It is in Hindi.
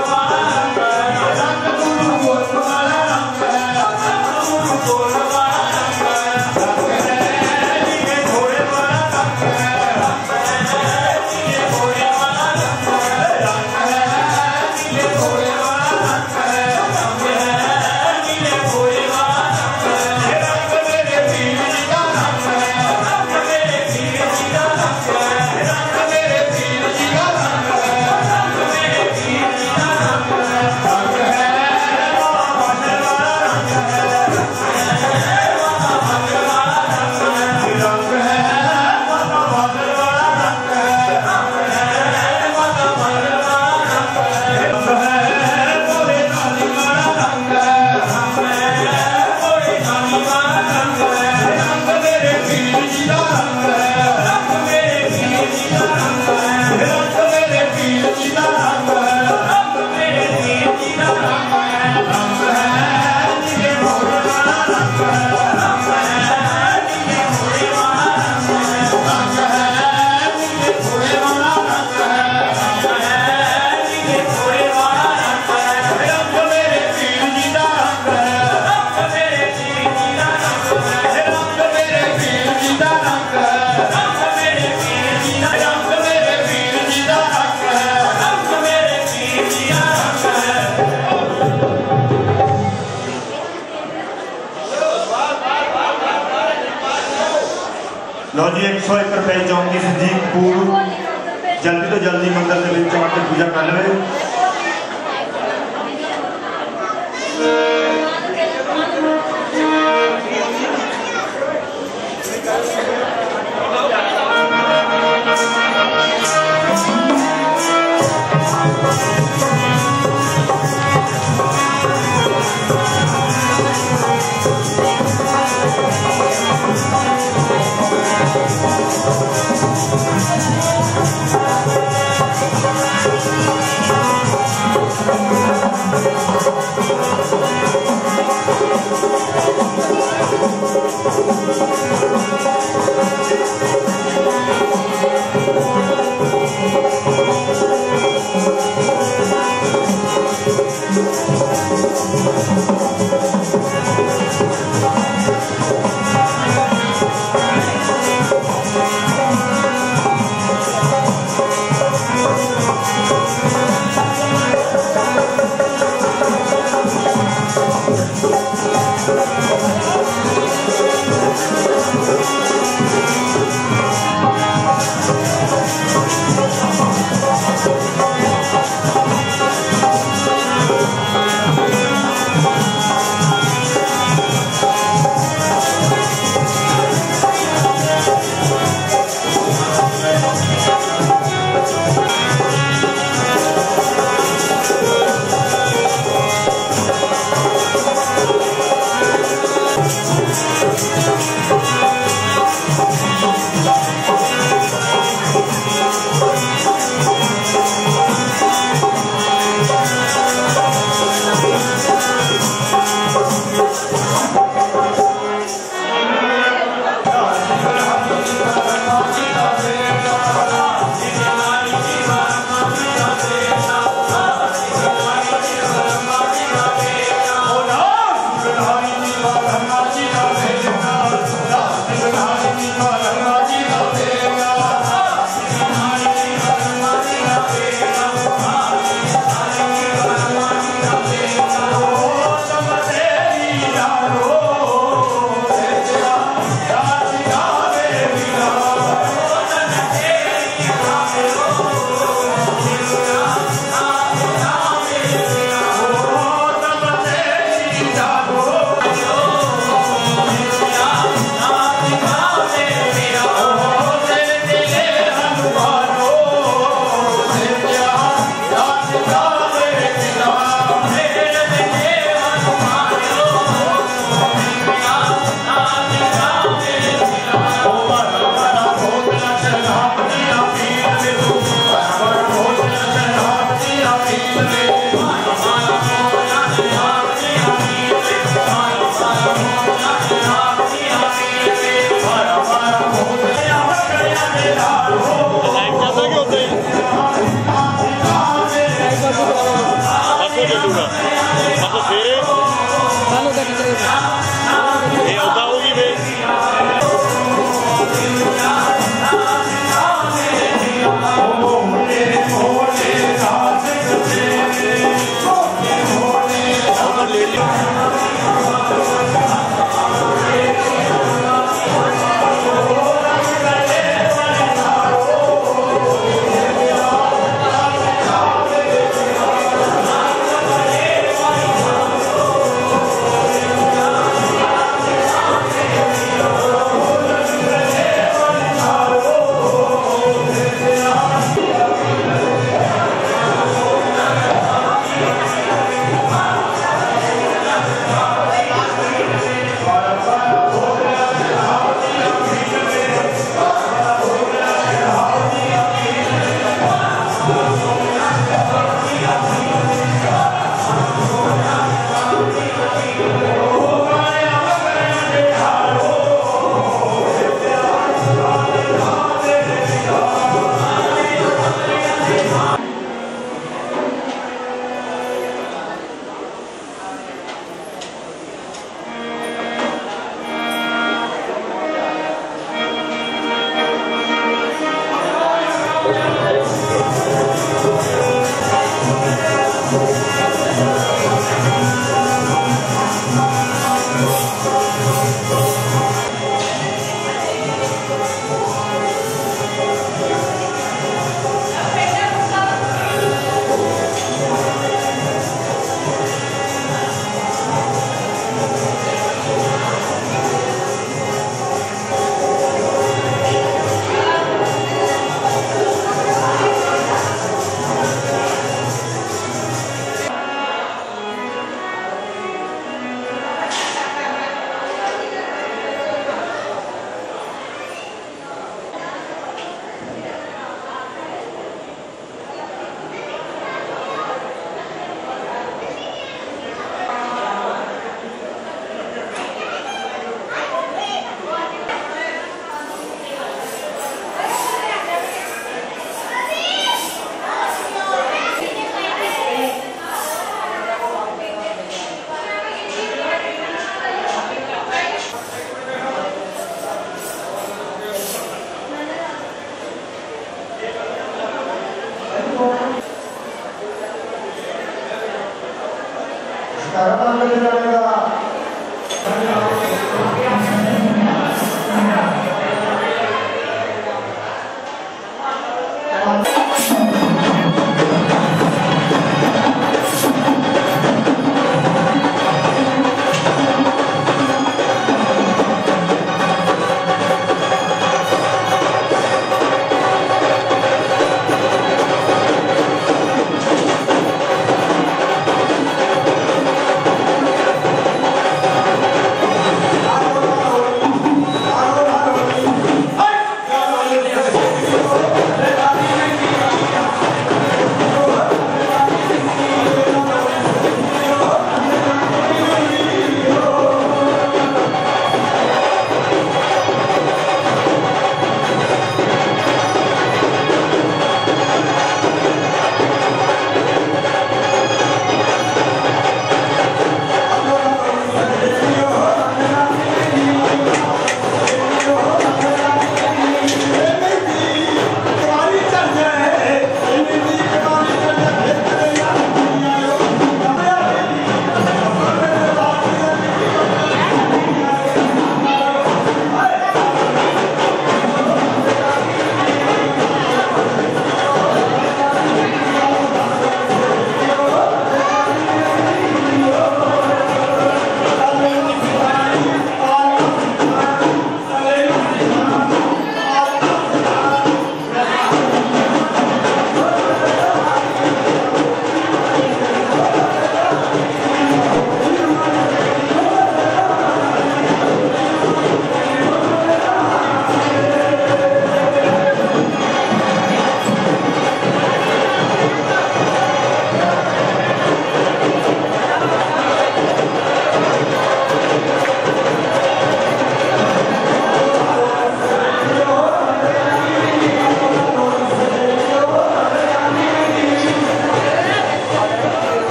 わ सौ एक रुपए चौंकी संजीव पूर्व जल्दी तो जल्दी मंदिर के लिए चढ़ के पूजा कर ले।